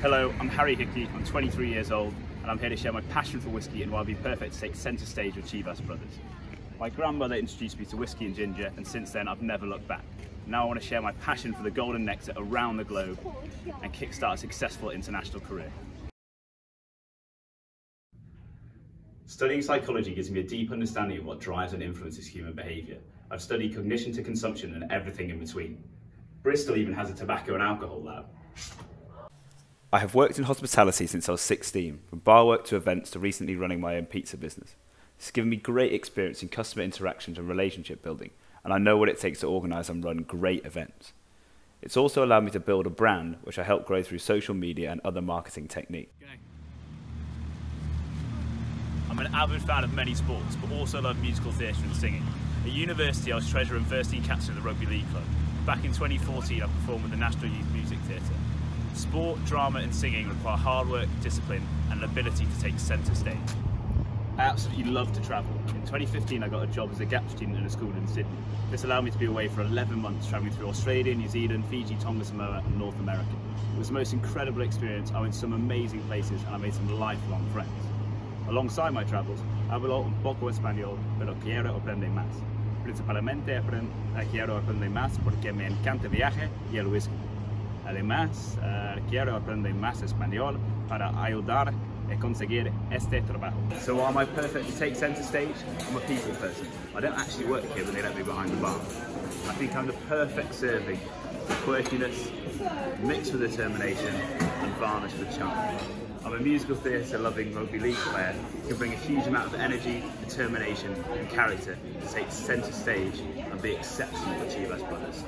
Hello, I'm Harry Hickey, I'm 23 years old, and I'm here to share my passion for whiskey and why it'd be perfect to take centre stage with Chivas Brothers. My grandmother introduced me to whiskey and ginger, and since then I've never looked back. Now I want to share my passion for the golden nectar around the globe and kickstart a successful international career. Studying psychology gives me a deep understanding of what drives and influences human behaviour. I've studied cognition to consumption and everything in between. Bristol even has a tobacco and alcohol lab. I have worked in hospitality since I was 16, from bar work to events to recently running my own pizza business. It's given me great experience in customer interactions and relationship building, and I know what it takes to organise and run great events. It's also allowed me to build a brand which I help grow through social media and other marketing techniques. I'm an avid fan of many sports, but also love musical theatre and singing. At university, I was treasurer and first team captain of the Rugby League Club. Back in 2014, I performed with the National Youth Music Theatre. Sport, drama and singing require hard work, discipline and an ability to take centre stage. I absolutely love to travel. In 2015 I got a job as a GAP student in a school in Sydney. This allowed me to be away for 11 months travelling through Australia, New Zealand, Fiji, Tonga, Samoa and North America. It was the most incredible experience. I went to some amazing places and I made some lifelong friends. Alongside my travels, I hablo un poco español, pero quiero aprender más. Principalmente eh, quiero aprender más porque me encanta el viaje y el whisky. Además, uh, quiero aprender más español para ayudar a conseguir este trabajo. So am I perfect to take centre stage? I'm a people person. I don't actually work here when they let me behind the bar. I think I'm the perfect serving for quirkiness, mixed with determination and varnished with charm. I'm a musical theatre loving rugby league player who can bring a huge amount of energy, determination and character to take centre stage and be exceptional for Chivas Brothers.